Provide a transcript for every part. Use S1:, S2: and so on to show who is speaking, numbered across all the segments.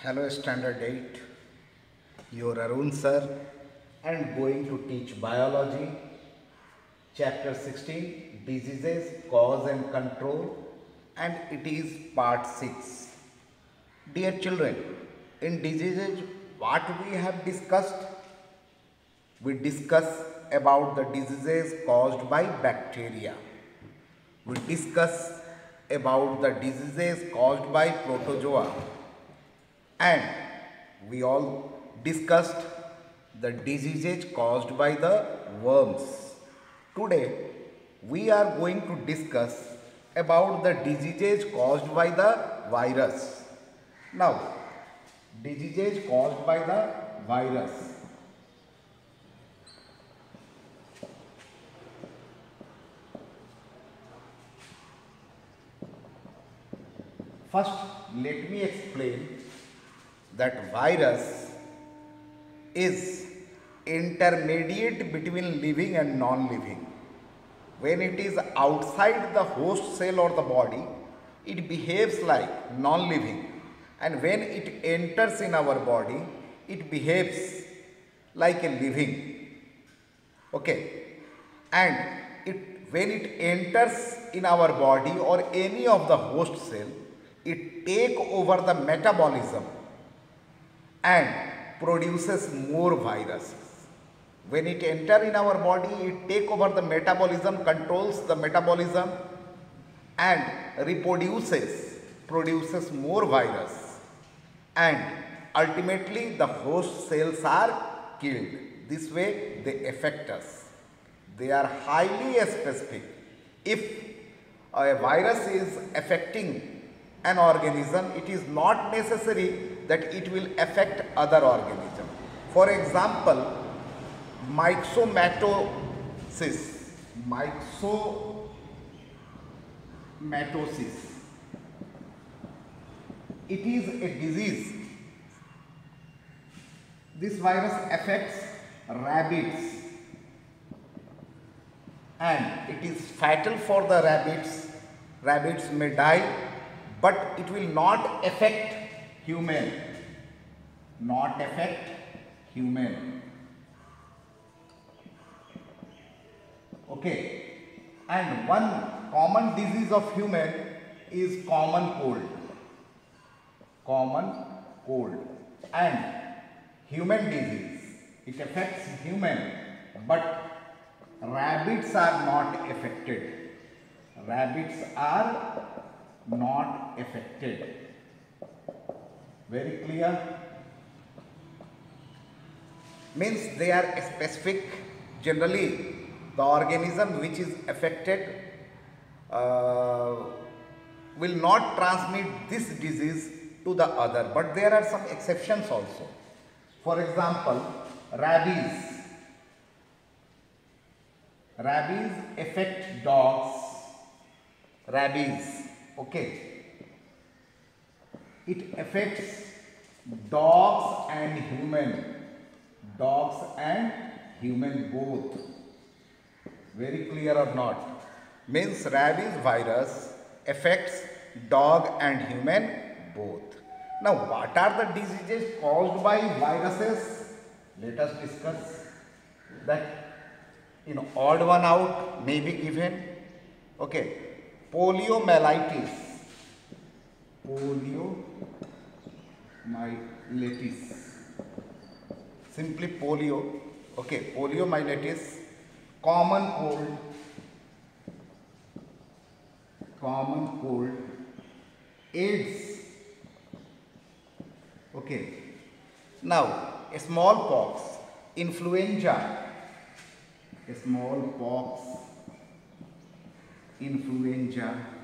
S1: Hello Standard 8, your Arun sir and going to teach biology, chapter 16, diseases, cause and control and it is part 6. Dear children, in diseases what we have discussed? We discuss about the diseases caused by bacteria. We discuss about the diseases caused by protozoa and we all discussed the diseases caused by the worms. Today we are going to discuss about the diseases caused by the virus. Now, diseases caused by the virus. First, let me explain that virus is intermediate between living and non-living. When it is outside the host cell or the body, it behaves like non-living and when it enters in our body, it behaves like a living. Okay. And it, when it enters in our body or any of the host cell, it take over the metabolism and produces more viruses. When it enter in our body, it take over the metabolism, controls the metabolism and reproduces, produces more virus and ultimately the host cells are killed. This way they affect us. They are highly specific. If a virus is affecting an organism, it is not necessary that it will affect other organism. For example, myxomatosis, myxomatosis. It is a disease. This virus affects rabbits and it is fatal for the rabbits. Rabbits may die but it will not affect human. Not affect human. Okay. And one common disease of human is common cold. Common cold. And human disease. It affects human but rabbits are not affected. Rabbits are not affected. Very clear? Means they are specific. Generally, the organism which is affected uh, will not transmit this disease to the other. But there are some exceptions also. For example, rabies. Rabies affect dogs. Rabies okay it affects dogs and human. Dogs and human both. Very clear or not? Means rabies virus affects dog and human both. Now what are the diseases caused by viruses? Let us discuss. That in odd one out may be given okay poliomyelitis poliomyelitis simply polio. Okay poliomyelitis common cold. Common cold. Aids okay. Now a smallpox influenza. A smallpox influenza.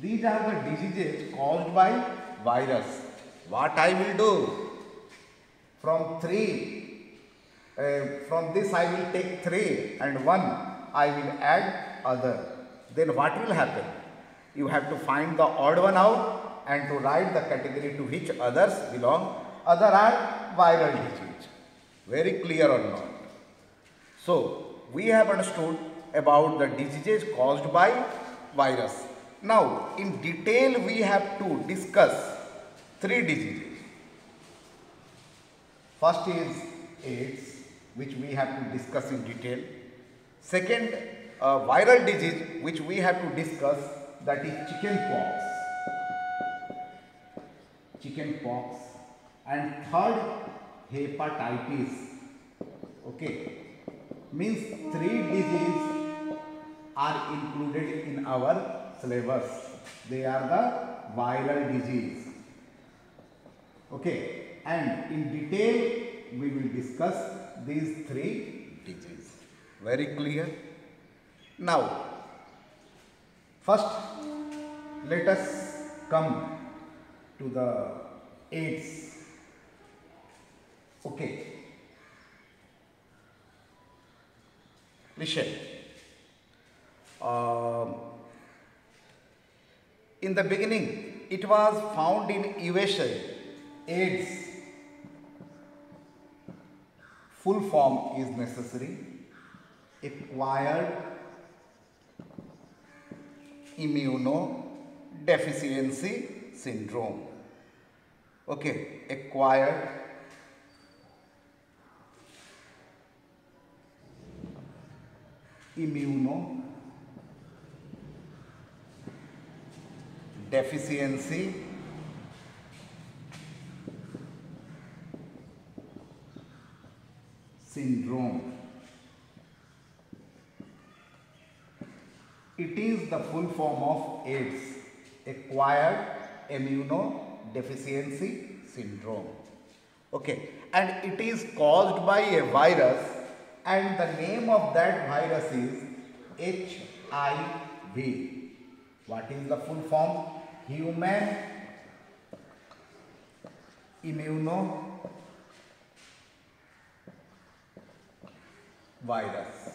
S1: These are the diseases caused by virus. What I will do? From three, uh, from this I will take three and one I will add other. Then what will happen? You have to find the odd one out and to write the category to which others belong. Other are viral disease. Very clear or not? So, we have understood about the diseases caused by virus. Now, in detail, we have to discuss three diseases. First is AIDS, which we have to discuss in detail. Second, viral disease, which we have to discuss, that is chicken pox. Chicken pox. And third, hepatitis. Okay. Means three diseases are included in our syllabus. They are the viral disease. Okay, and in detail we will discuss these three diseases. Very clear? Now, first let us come to the AIDS. Okay. Listen. Um, in the beginning, it was found in USA. AIDS. Full form is necessary. Acquired immunodeficiency syndrome. Okay, acquired immuno deficiency syndrome. It is the full form of AIDS, acquired immunodeficiency syndrome. Okay, and it is caused by a virus and the name of that virus is HIV. What is the full form? Human immuno virus.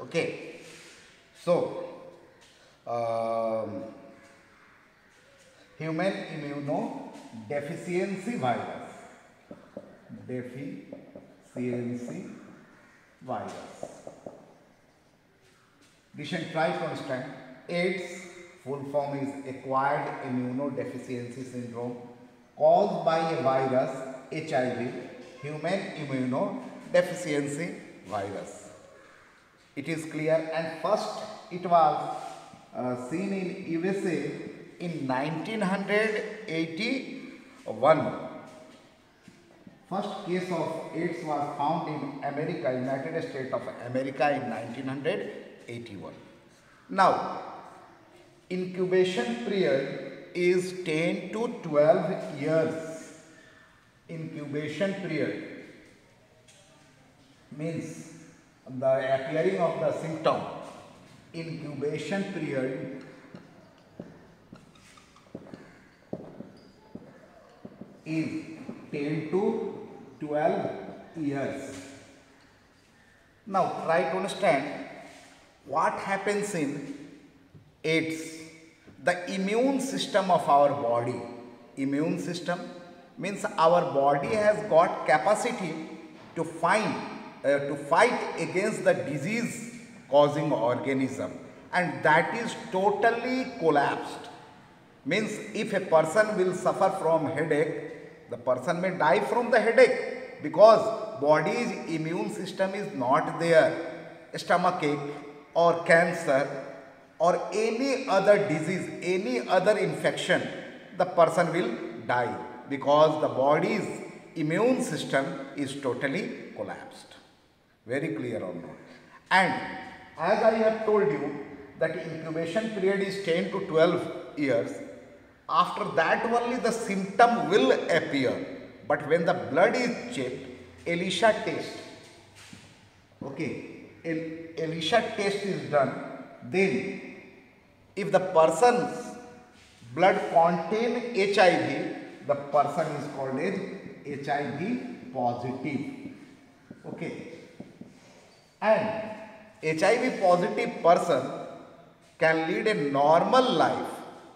S1: Okay. So, um, human immunodeficiency virus. Deficiency virus. Shall try to understand. AIDS, full form is acquired immunodeficiency syndrome caused by a virus, HIV, human immunodeficiency virus. It is clear and first it was uh, seen in USA in 1981. First case of AIDS was found in America, United States of America in 1981. Now, incubation period is 10 to 12 years. Incubation period means the appearing of the symptom. Incubation period is 10 to 12 years. Now try to understand what happens in AIDS. The immune system of our body. Immune system means our body has got capacity to find, uh, to fight against the disease causing organism and that is totally collapsed. Means if a person will suffer from headache, the person may die from the headache because body's immune system is not there. Stomach ache or cancer or any other disease, any other infection, the person will die because the body's immune system is totally collapsed. Very clear or not? And as I have told you that incubation period is 10 to 12 years. After that only the symptom will appear. But when the blood is checked, ELISA test, okay, ELISA test is done, then if the person's blood contain HIV, the person is called as HIV positive. Okay. And HIV positive person can lead a normal life,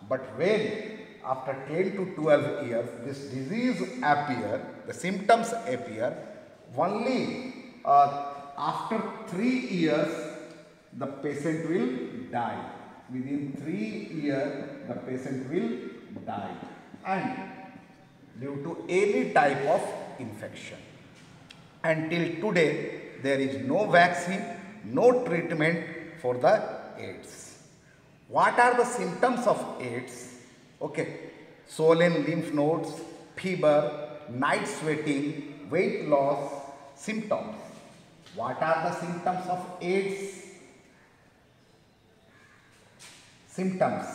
S1: but when after 10 to 12 years this disease appear, the symptoms appear, only uh, after 3 years the patient will die within 3 years the patient will die and due to any type of infection. Until today there is no vaccine, no treatment for the AIDS. What are the symptoms of AIDS? Okay, swollen lymph nodes, fever, night sweating, weight loss, symptoms. What are the symptoms of AIDS? Symptoms.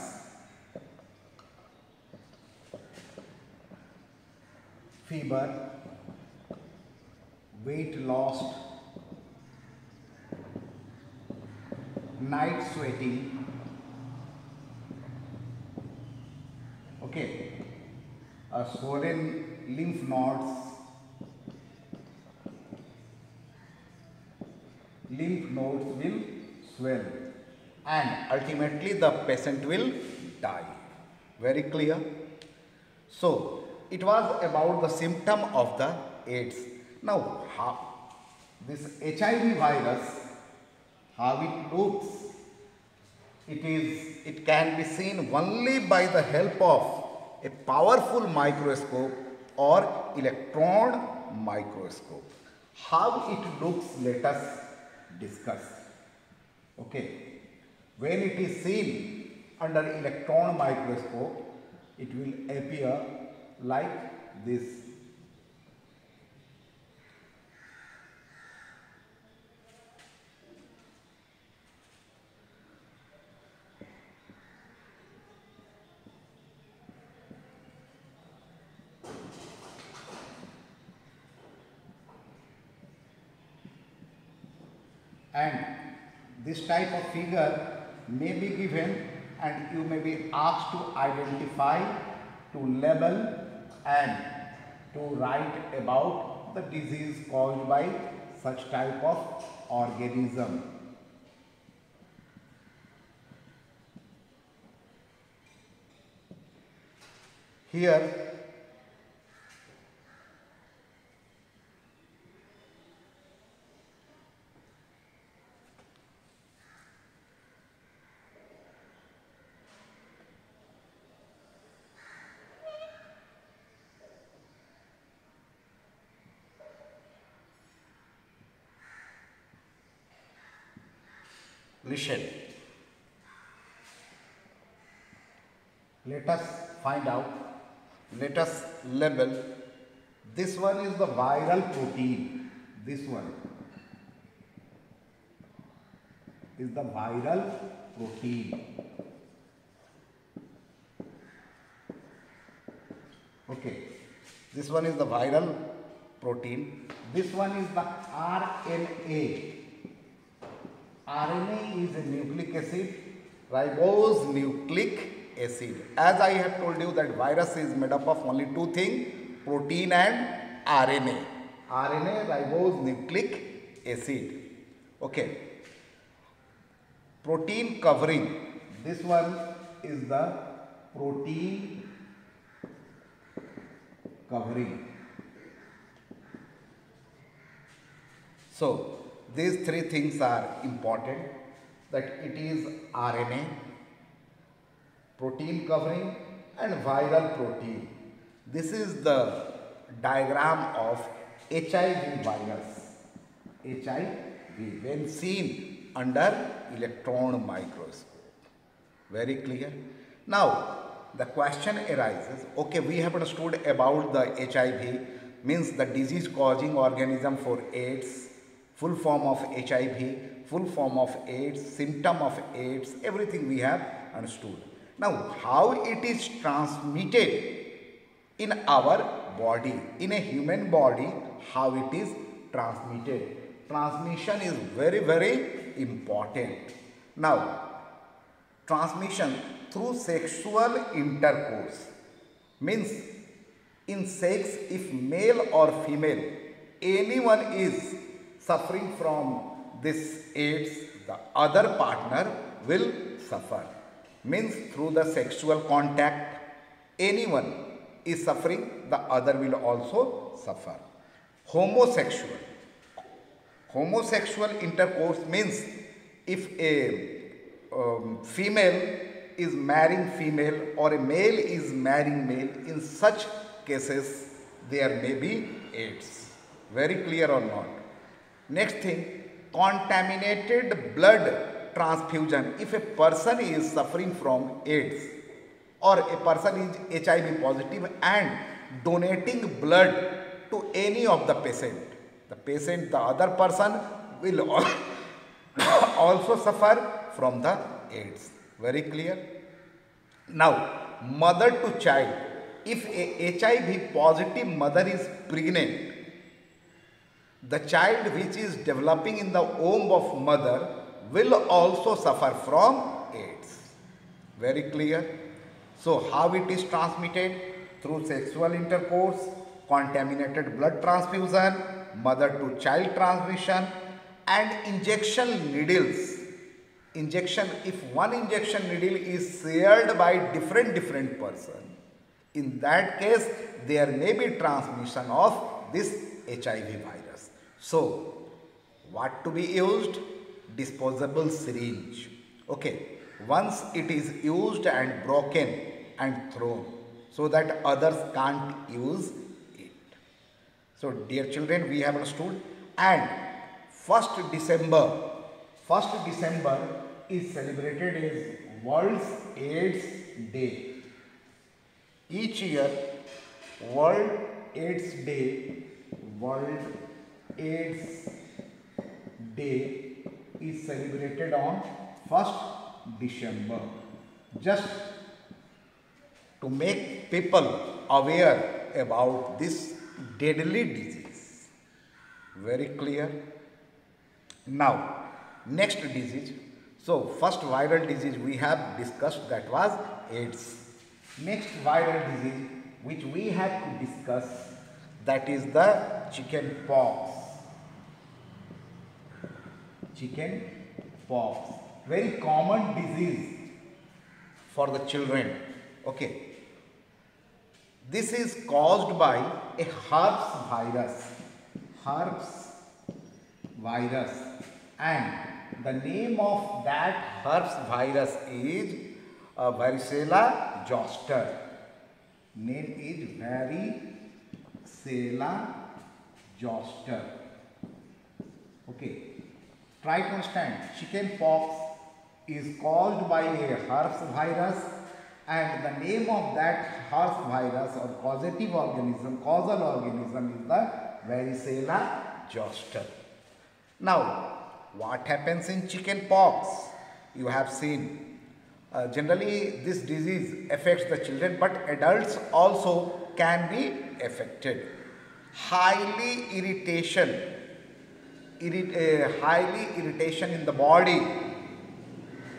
S1: Fever, weight lost, night sweating, okay, a swollen lymph nodes, lymph nodes will swell and ultimately the patient will die. Very clear? So, it was about the symptom of the AIDS. Now, how this HIV virus, how it looks, it is, it can be seen only by the help of a powerful microscope or electron microscope. How it looks, let us discuss. Okay. When it is seen under electron microscope, it will appear like this. And this type of figure may be given and you may be asked to identify, to label and to write about the disease caused by such type of organism. Here Listen. Let us find out. Let us label. This one is the viral protein. This one is the viral protein. Okay. This one is the viral protein. This one is the RNA. RNA is a nucleic acid, ribose nucleic acid. As I have told you that virus is made up of only two things, protein and RNA. RNA ribose nucleic acid. Okay. Protein covering. This one is the protein covering. So, these three things are important that it is RNA, protein covering and viral protein. This is the diagram of HIV virus. HIV when seen under electron microscope. Very clear. Now the question arises, okay we have understood about the HIV means the disease causing organism for AIDS full form of HIV, full form of AIDS, symptom of AIDS, everything we have understood. Now, how it is transmitted in our body, in a human body, how it is transmitted. Transmission is very, very important. Now, transmission through sexual intercourse means in sex if male or female anyone is suffering from this AIDS, the other partner will suffer. Means through the sexual contact, anyone is suffering, the other will also suffer. Homosexual. Homosexual intercourse means if a um, female is marrying female or a male is marrying male, in such cases there may be AIDS. Very clear or not? Next thing, contaminated blood transfusion. If a person is suffering from AIDS or a person is HIV positive and donating blood to any of the patient, the patient, the other person will also suffer from the AIDS. Very clear? Now, mother to child. If a HIV positive mother is pregnant, the child which is developing in the womb of mother will also suffer from AIDS. Very clear? So, how it is transmitted? Through sexual intercourse, contaminated blood transfusion, mother to child transmission and injection needles injection, if one injection needle is shared by different different person, in that case there may be transmission of this HIV virus. So, what to be used? Disposable syringe. Okay, once it is used and broken and thrown so that others can't use it. So, dear children, we have understood and 1st December, 1st December is celebrated as World's AIDS Day. Each year, World AIDS Day, World AIDS Day is celebrated on 1st December. Just to make people aware about this deadly disease. Very clear? Now, next disease so, first viral disease we have discussed that was AIDS. Next viral disease which we have to discuss that is the chicken pox. Chicken pox. Very common disease for the children. Okay. This is caused by a herpes virus. Herpes virus and the name of that herpes virus is uh, varicella zoster. Name is varicella zoster. Okay. Try to understand. Chicken pox is caused by a herpes virus and the name of that herpes virus or causative organism, causal organism is the varicella zoster. Now, what happens in chicken pox? You have seen. Uh, generally, this disease affects the children, but adults also can be affected. Highly irritation, irrit uh, highly irritation in the body.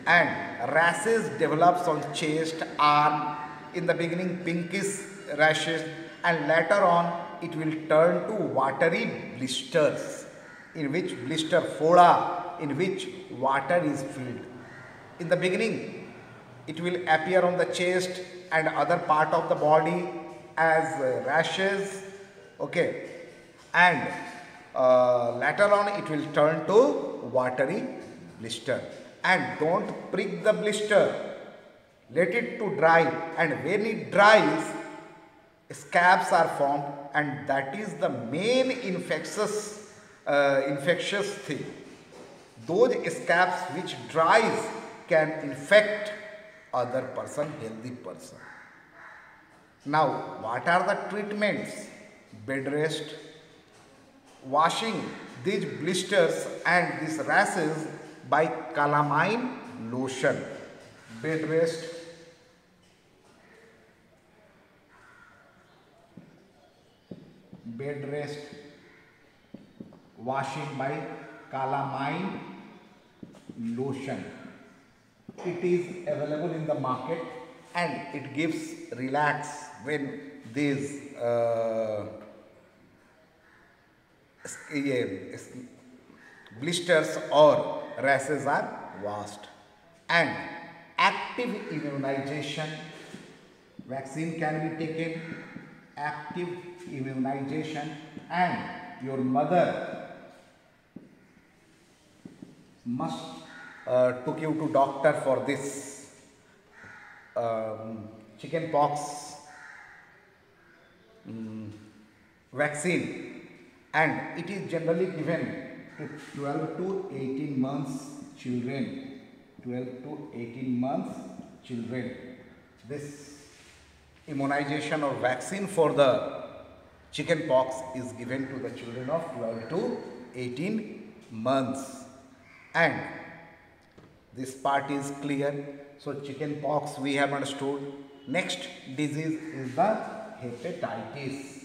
S1: And rashes develops on chest, arm, in the beginning pinkish rashes. And later on it will turn to watery blisters in which blister foda in which water is filled. In the beginning, it will appear on the chest and other part of the body as uh, rashes, okay, and uh, later on it will turn to watery blister. And don't prick the blister, let it to dry and when it dries, scabs are formed and that is the main infectious uh, infectious thing. Those scabs which dries can infect other person, healthy person. Now, what are the treatments? Bed rest, washing these blisters and these rashes by calamine lotion. Bed rest, bed rest washing by calamine lotion. It is available in the market and it gives relax when these uh, blisters or rashes are washed. And active immunization, vaccine can be taken, active immunization and your mother must uh, took you to doctor for this um, chicken pox um, vaccine and it is generally given to 12 to 18 months children. 12 to 18 months children. This immunization or vaccine for the chicken pox is given to the children of 12 to 18 months. And this part is clear. So chicken pox we have understood. Next disease is the hepatitis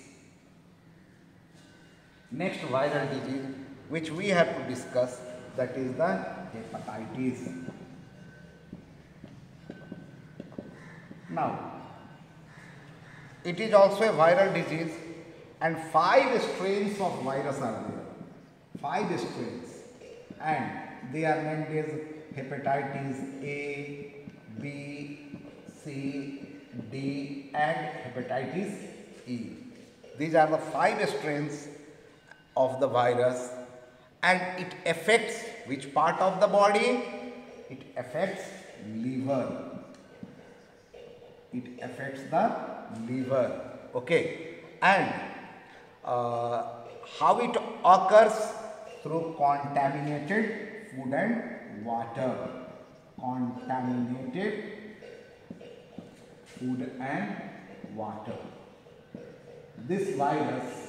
S1: next viral disease which we have to discuss that is the hepatitis now it is also a viral disease and five strains of virus are there. Five strains and they are named as hepatitis A, B, C, D and hepatitis E. These are the five strains of the virus and it affects which part of the body? It affects liver. It affects the liver. Okay. And uh, how it occurs through contaminated food and water contaminated food and water this virus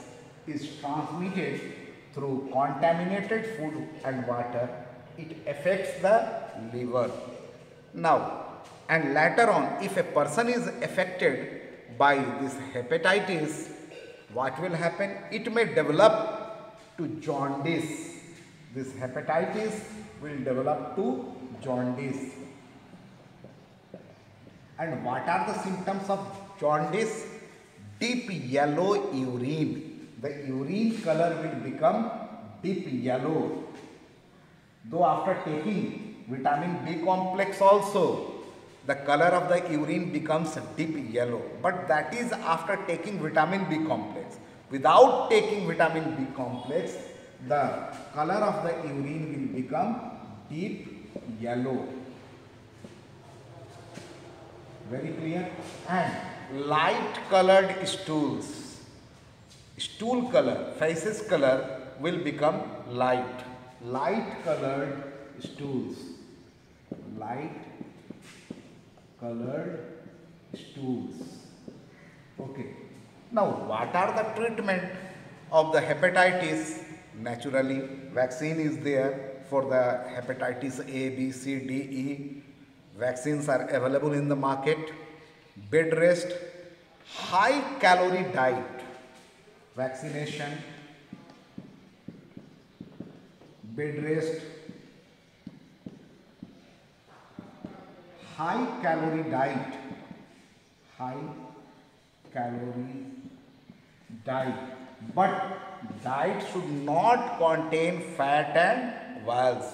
S1: is transmitted through contaminated food and water it affects the liver now and later on if a person is affected by this hepatitis what will happen? It may develop to jaundice. This hepatitis will develop to jaundice. And what are the symptoms of jaundice? Deep yellow urine. The urine color will become deep yellow. Though after taking vitamin B complex also, the color of the urine becomes deep yellow but that is after taking vitamin B complex. Without taking vitamin B complex the color of the urine will become deep yellow. Very clear and light colored stools. Stool color, faces color will become light. Light colored stools. Light colored stools. Okay. Now, what are the treatment of the hepatitis? Naturally, vaccine is there for the hepatitis A, B, C, D, E. Vaccines are available in the market. Bed rest, high calorie diet, vaccination, bed rest, high calorie diet. High calorie diet. But diet should not contain fat and oils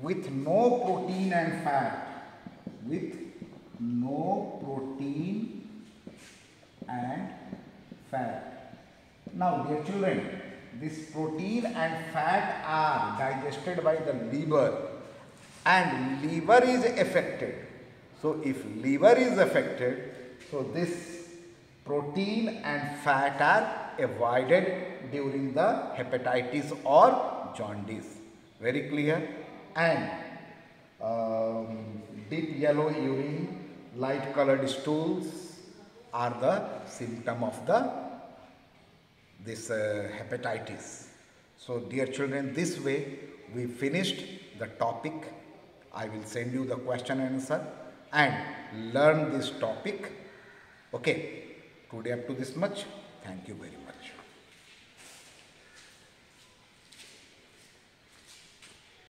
S1: with no protein and fat. With no protein and fat now dear children this protein and fat are digested by the liver and liver is affected so if liver is affected, so this protein and fat are avoided during the hepatitis or jaundice. Very clear? And um, deep yellow urine, light colored stools are the symptom of the this uh, hepatitis. So dear children, this way we finished the topic. I will send you the question and answer and learn this topic. Okay, today up to this much. Thank you very much.